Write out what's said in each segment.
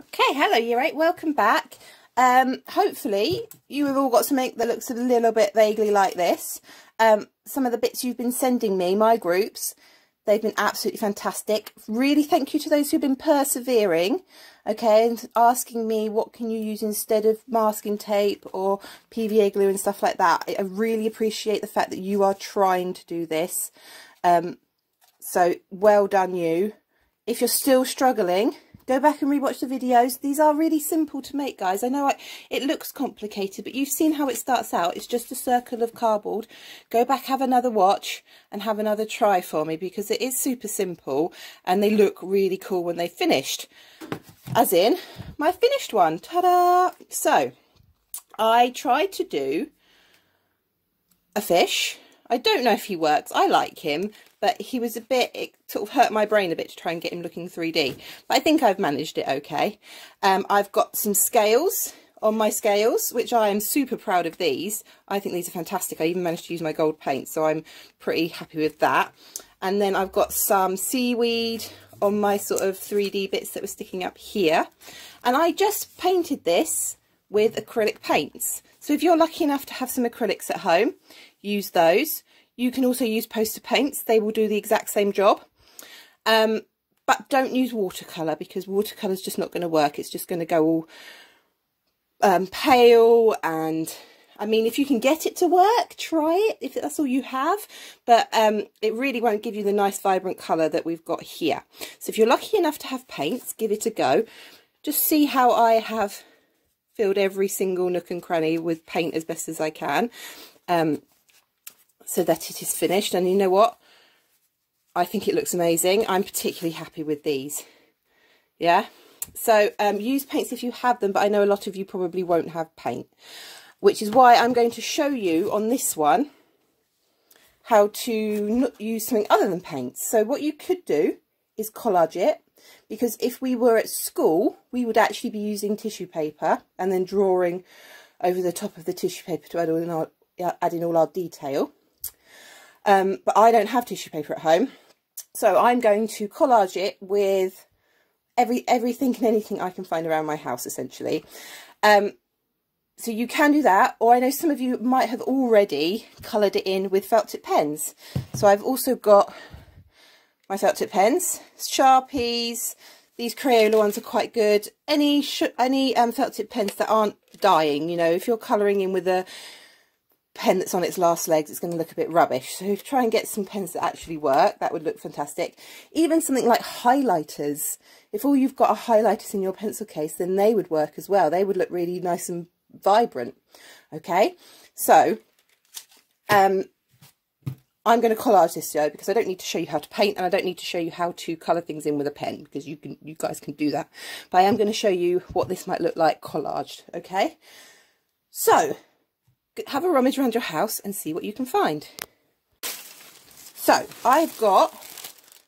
Okay, hello year eight, welcome back. Um, hopefully you have all got something that looks a little bit vaguely like this. Um, some of the bits you've been sending me, my groups, they've been absolutely fantastic. Really thank you to those who've been persevering, okay, and asking me what can you use instead of masking tape or PVA glue and stuff like that. I really appreciate the fact that you are trying to do this. Um, so well done you. If you're still struggling, go back and rewatch the videos. These are really simple to make guys. I know I, it looks complicated but you've seen how it starts out. It's just a circle of cardboard. Go back have another watch and have another try for me because it is super simple and they look really cool when they're finished. As in my finished one. Ta-da! So i tried to do a fish I don't know if he works. I like him, but he was a bit, it sort of hurt my brain a bit to try and get him looking 3D. But I think I've managed it okay. Um, I've got some scales on my scales, which I am super proud of these. I think these are fantastic. I even managed to use my gold paint, so I'm pretty happy with that. And then I've got some seaweed on my sort of 3D bits that were sticking up here. And I just painted this with acrylic paints. So if you're lucky enough to have some acrylics at home, use those. You can also use poster paints. They will do the exact same job. Um, but don't use watercolour because watercolour is just not going to work. It's just going to go all um, pale and I mean, if you can get it to work, try it if that's all you have. But um, it really won't give you the nice vibrant colour that we've got here. So if you're lucky enough to have paints, give it a go. Just see how I have filled every single nook and cranny with paint as best as I can. Um, so that it is finished. And you know what? I think it looks amazing. I'm particularly happy with these. Yeah. So um, use paints if you have them, but I know a lot of you probably won't have paint, which is why I'm going to show you on this one how to use something other than paints. So what you could do is collage it because if we were at school, we would actually be using tissue paper and then drawing over the top of the tissue paper to add, all in, our, add in all our detail. Um, but I don't have tissue paper at home. So I'm going to collage it with every everything and anything I can find around my house, essentially. Um, so you can do that, or I know some of you might have already coloured it in with felt tip pens. So I've also got my felt tip pens, Sharpies, these Crayola ones are quite good. Any any um, felt tip pens that aren't dying, you know, if you're colouring in with a pen that's on its last legs, it's going to look a bit rubbish. So try and get some pens that actually work. That would look fantastic. Even something like highlighters. If all you've got are highlighters in your pencil case, then they would work as well. They would look really nice and vibrant. Okay, so um, I'm going to collage this though because I don't need to show you how to paint and I don't need to show you how to colour things in with a pen because you can, you guys can do that. But I am going to show you what this might look like collaged. Okay, so have a rummage around your house and see what you can find. So I've got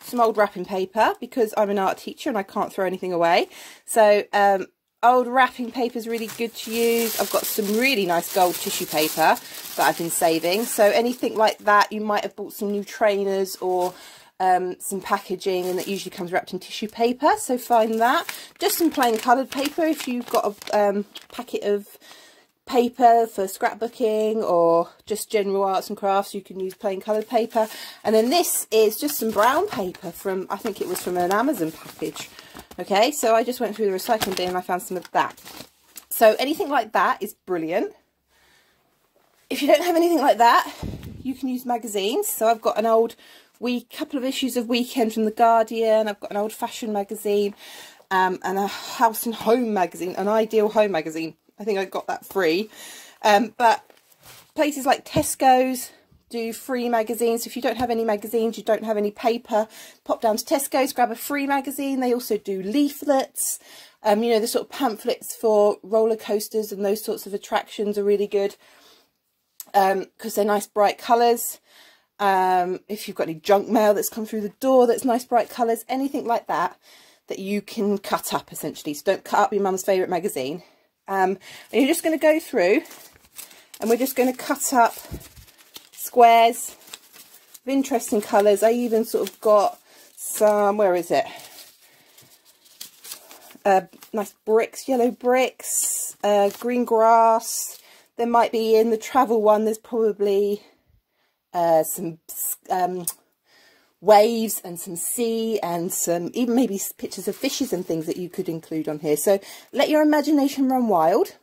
some old wrapping paper because I'm an art teacher and I can't throw anything away. So um, old wrapping paper is really good to use. I've got some really nice gold tissue paper that I've been saving. So anything like that, you might have bought some new trainers or um, some packaging and that usually comes wrapped in tissue paper. So find that. Just some plain coloured paper if you've got a um, packet of paper for scrapbooking or just general arts and crafts you can use plain coloured paper. And then this is just some brown paper from I think it was from an Amazon package. Okay so I just went through the recycling bin and I found some of that. So anything like that is brilliant. If you don't have anything like that you can use magazines. So I've got an old week couple of issues of Weekend from the Guardian. I've got an old fashion magazine um, and a house and home magazine an ideal home magazine I think I got that free. Um, but places like Tesco's do free magazines. So If you don't have any magazines, you don't have any paper, pop down to Tesco's, grab a free magazine. They also do leaflets. Um, you know, the sort of pamphlets for roller coasters and those sorts of attractions are really good because um, they're nice bright colours. Um, if you've got any junk mail that's come through the door that's nice bright colours, anything like that, that you can cut up essentially. So don't cut up your mum's favourite magazine. Um, and you're just going to go through and we're just going to cut up squares of interesting colours. I even sort of got some, where is it? Uh, nice bricks, yellow bricks, uh, green grass. There might be in the travel one, there's probably uh, some um, waves and some sea and some even maybe pictures of fishes and things that you could include on here. So let your imagination run wild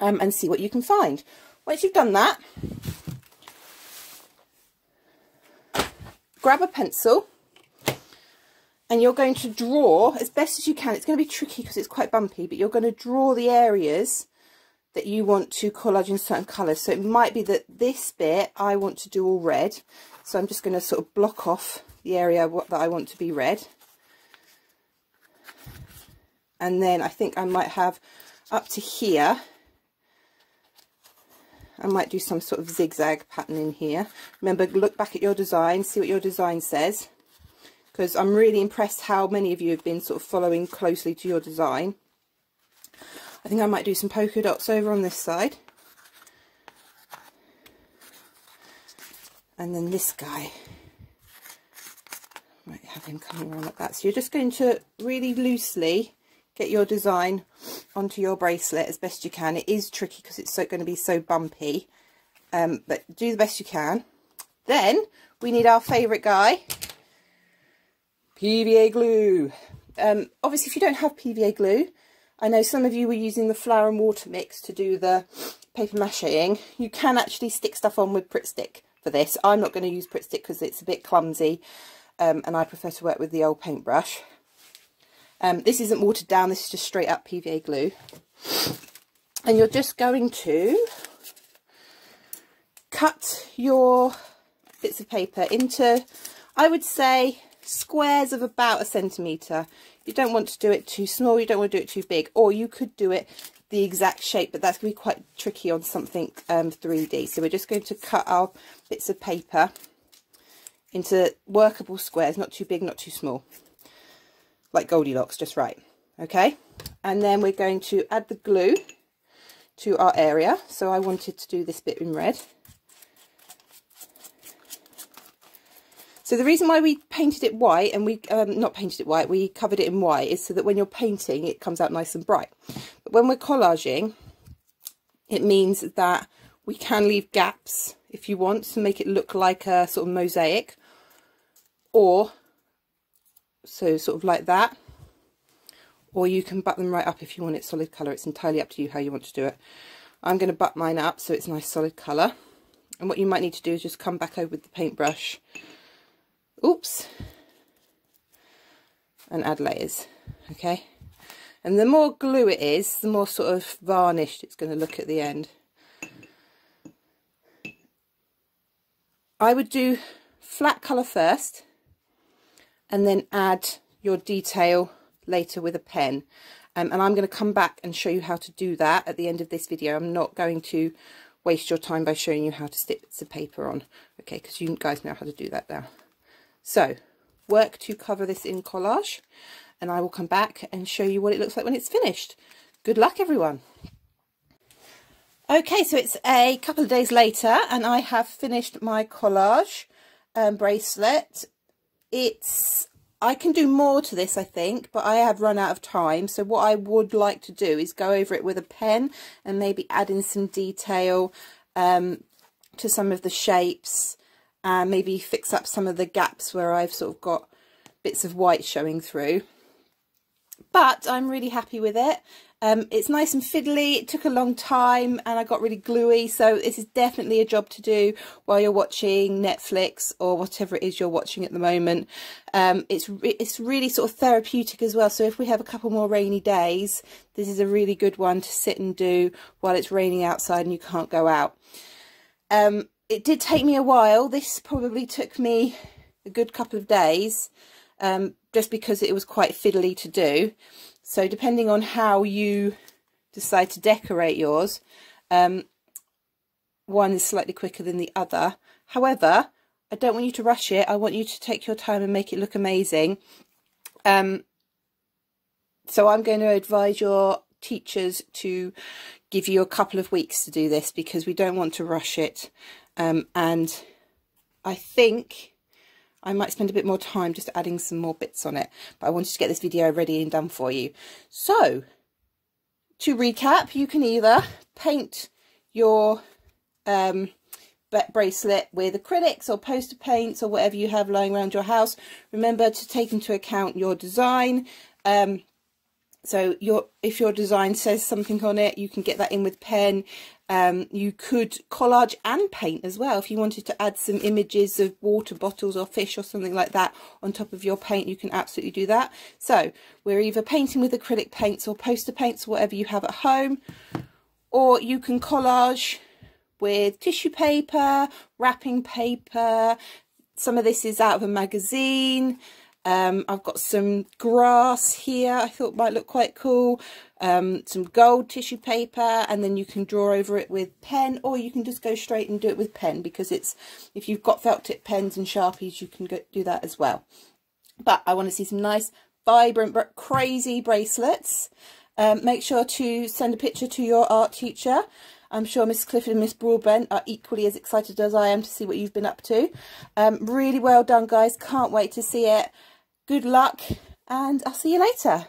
um, and see what you can find. Once you've done that, grab a pencil and you're going to draw as best as you can. It's going to be tricky because it's quite bumpy, but you're going to draw the areas that you want to collage in certain colours. So it might be that this bit I want to do all red. So I'm just going to sort of block off the area that I want to be red. And then I think I might have up to here I might do some sort of zigzag pattern in here. Remember, look back at your design, see what your design says. Because I'm really impressed how many of you have been sort of following closely to your design. I think I might do some polka dots over on this side. And then this guy, might have him coming around like that. So you're just going to really loosely get your design onto your bracelet as best you can. It is tricky because it's so, going to be so bumpy, um, but do the best you can. Then we need our favourite guy, PVA glue. Um, obviously, if you don't have PVA glue, I know some of you were using the flour and water mix to do the paper macheing. You can actually stick stuff on with Pritt Stick for this. I'm not going to use Pritt Stick because it's a bit clumsy um, and I prefer to work with the old paintbrush. Um, this isn't watered down, this is just straight up PVA glue. And you're just going to cut your bits of paper into, I would say, squares of about a centimetre. You don't want to do it too small, you don't want to do it too big, or you could do it the exact shape, but that's going to be quite tricky on something um, 3D. So we're just going to cut our bits of paper into workable squares, not too big, not too small like Goldilocks, just right. Okay, and then we're going to add the glue to our area. So I wanted to do this bit in red. So the reason why we painted it white and we, um, not painted it white, we covered it in white is so that when you're painting it comes out nice and bright. But when we're collaging, it means that we can leave gaps if you want to make it look like a sort of mosaic or so sort of like that. Or you can butt them right up if you want it solid colour. It's entirely up to you how you want to do it. I'm going to butt mine up so it's nice solid colour. And what you might need to do is just come back over with the paintbrush oops and add layers okay and the more glue it is the more sort of varnished it's going to look at the end I would do flat colour first and then add your detail later with a pen. Um, and I'm going to come back and show you how to do that at the end of this video. I'm not going to waste your time by showing you how to stick of paper on, okay, because you guys know how to do that now. So, work to cover this in collage, and I will come back and show you what it looks like when it's finished. Good luck, everyone. Okay, so it's a couple of days later, and I have finished my collage um, bracelet it's I can do more to this, I think, but I have run out of time. So what I would like to do is go over it with a pen and maybe add in some detail um, to some of the shapes and maybe fix up some of the gaps where I've sort of got bits of white showing through. But I'm really happy with it. Um, it's nice and fiddly. It took a long time and I got really gluey. So this is definitely a job to do while you're watching Netflix or whatever it is you're watching at the moment. Um, it's, re it's really sort of therapeutic as well. So if we have a couple more rainy days, this is a really good one to sit and do while it's raining outside and you can't go out. Um, it did take me a while. This probably took me a good couple of days um, just because it was quite fiddly to do. So depending on how you decide to decorate yours, um, one is slightly quicker than the other. However, I don't want you to rush it. I want you to take your time and make it look amazing. Um, so I'm going to advise your teachers to give you a couple of weeks to do this because we don't want to rush it. Um, and I think I might spend a bit more time just adding some more bits on it. But I wanted to get this video ready and done for you. So, to recap, you can either paint your um, bracelet with acrylics or poster paints or whatever you have lying around your house. Remember to take into account your design. Um, so your if your design says something on it, you can get that in with pen. Um, you could collage and paint as well. If you wanted to add some images of water bottles or fish or something like that on top of your paint, you can absolutely do that. So we're either painting with acrylic paints or poster paints, whatever you have at home, or you can collage with tissue paper, wrapping paper. Some of this is out of a magazine. Um, I've got some grass here I thought might look quite cool. Um, some gold tissue paper and then you can draw over it with pen or you can just go straight and do it with pen because it's if you've got felt tip pens and sharpies you can go, do that as well. But I want to see some nice vibrant but crazy bracelets. Um, make sure to send a picture to your art teacher. I'm sure Miss Clifford and Miss Broadbent are equally as excited as I am to see what you've been up to. Um, really well done, guys. Can't wait to see it. Good luck and I'll see you later.